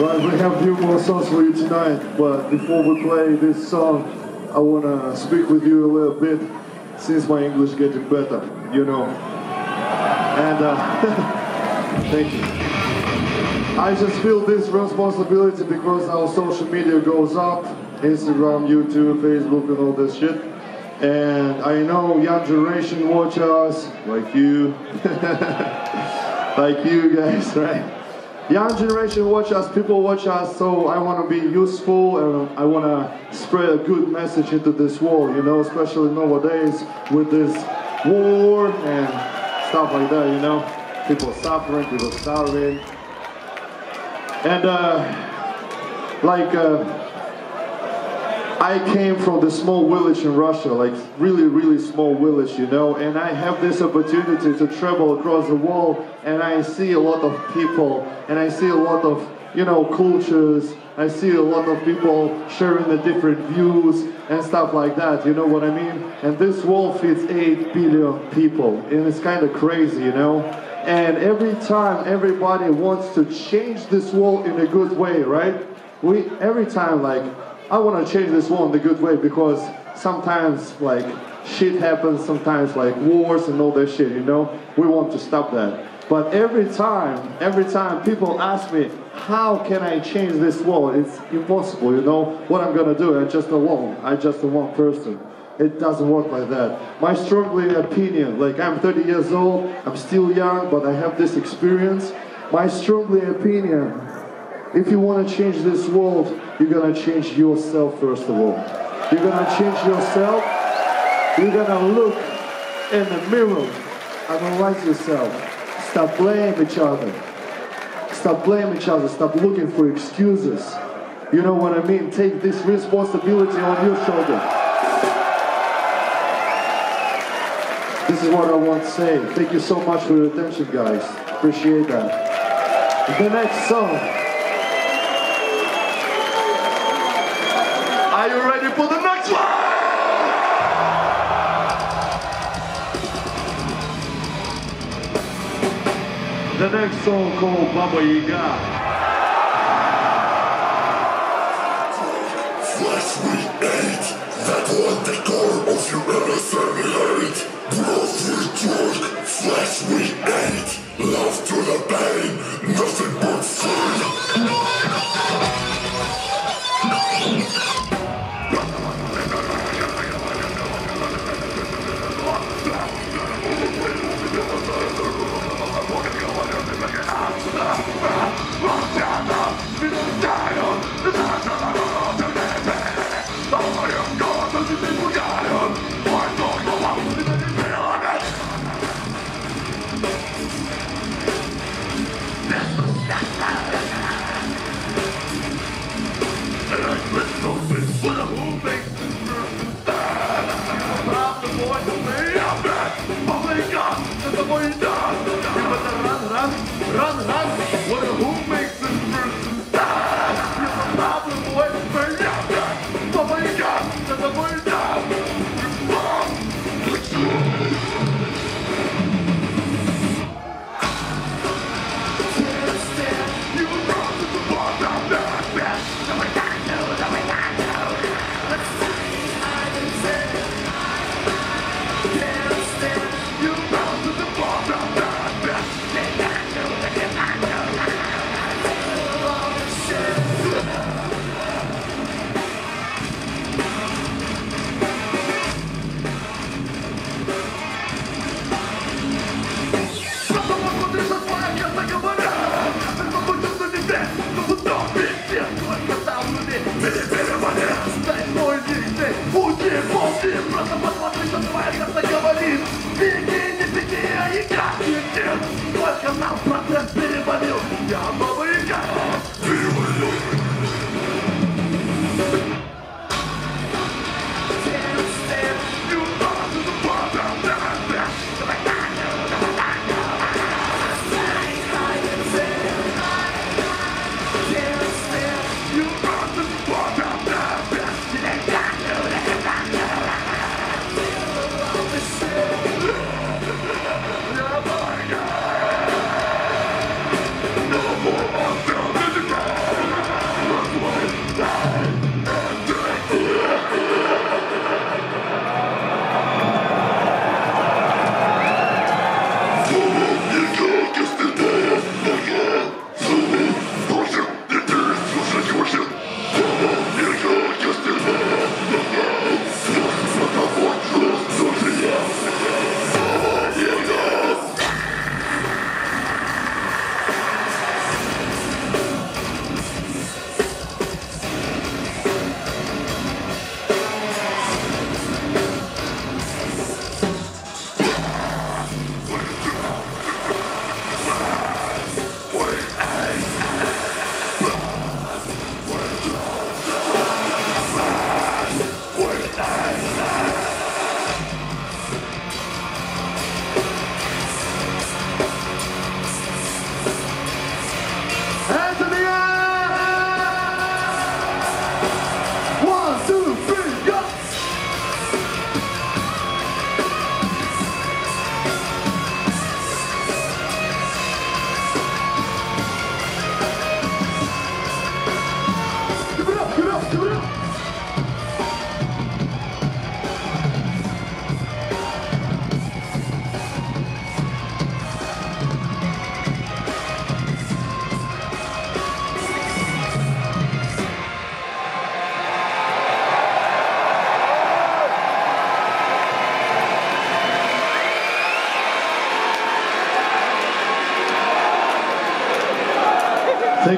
Right, we have a few more songs for you tonight, but before we play this song, I want to speak with you a little bit since my English getting better, you know. And uh, thank you. I just feel this responsibility because our social media goes up, Instagram, YouTube, Facebook, and all this shit. And I know young generation watch us, like you, like you guys, right? Young generation watch us, people watch us, so I want to be useful and I want to spread a good message into this world, you know, especially nowadays with this war and stuff like that, you know. People suffering, people starving. And uh, like, uh, I came from the small village in Russia, like really, really small village, you know, and I have this opportunity to travel across the world and I see a lot of people and I see a lot of, you know, cultures. I see a lot of people sharing the different views and stuff like that, you know what I mean? And this world feeds 8 billion people and it's kind of crazy, you know? And every time everybody wants to change this world in a good way, right? We, every time like, I want to change this world in a good way because sometimes like shit happens, sometimes like wars and all that shit, you know? We want to stop that. But every time, every time people ask me, how can I change this world? It's impossible, you know? What I'm gonna do, I'm just alone. I'm just one person. It doesn't work like that. My strongly opinion, like I'm 30 years old, I'm still young, but I have this experience. My strongly opinion, if you want to change this world, you're gonna change yourself first of all. You're gonna change yourself. You're gonna look in the mirror, and realize yourself. Stop blaming each other. Stop blaming each other. Stop looking for excuses. You know what I mean? Take this responsibility on your shoulder. This is what I want to say. Thank you so much for your attention, guys. Appreciate that. The next song. Are you ready for the next one? The next song called Baba Yaga. Flesh we ate, that was the core of your No more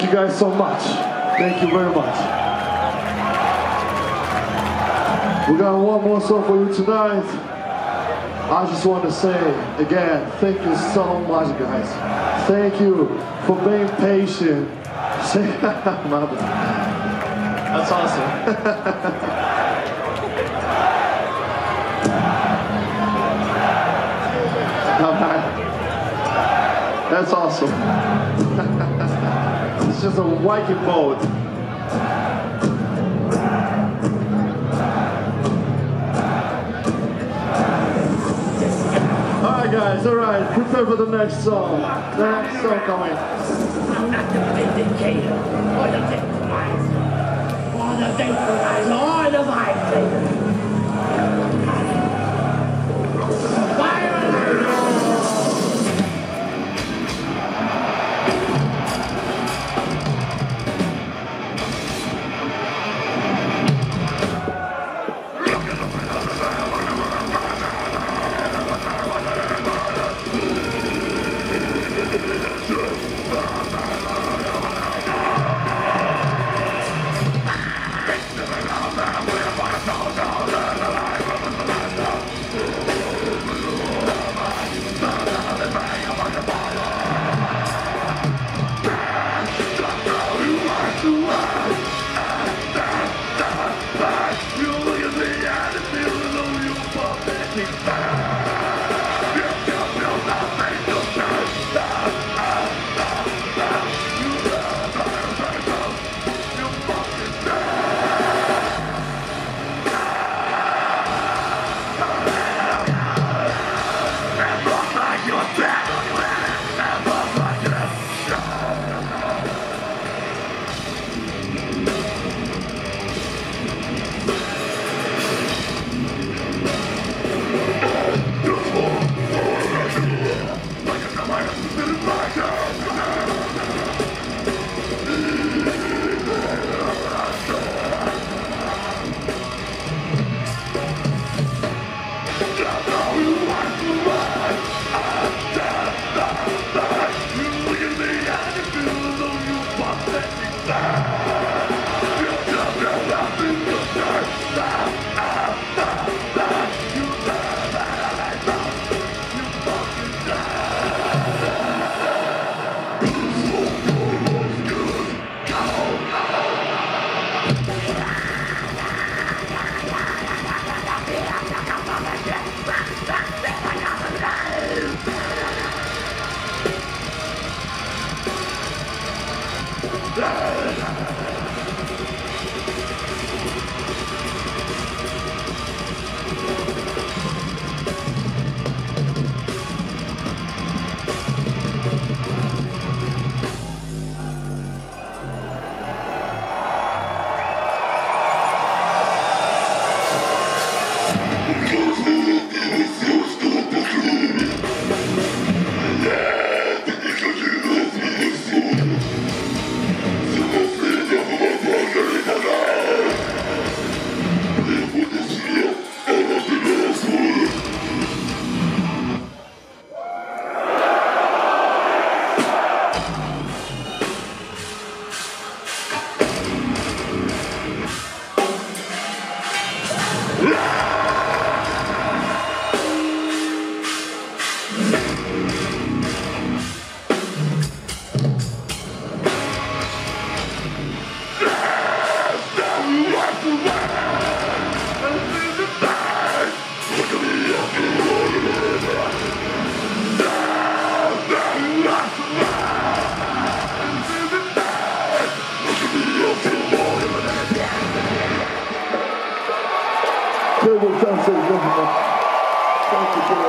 Thank you guys so much. Thank you very much. We got one more song for you tonight. I just want to say again, thank you so much, guys. Thank you for being patient. That's awesome. That's awesome. Just a wacky boat. Alright guys, alright, prepare for the next song. The next song coming. I'm not the vindicator or the victimizer or the victimizer or the violator. Table dancing woman.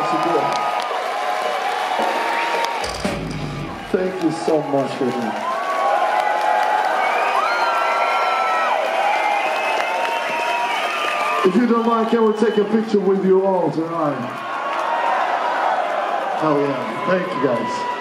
Thank you for. Thank you so much for that. If you don't mind, can we take a picture with you all tonight? Oh yeah, thank you guys.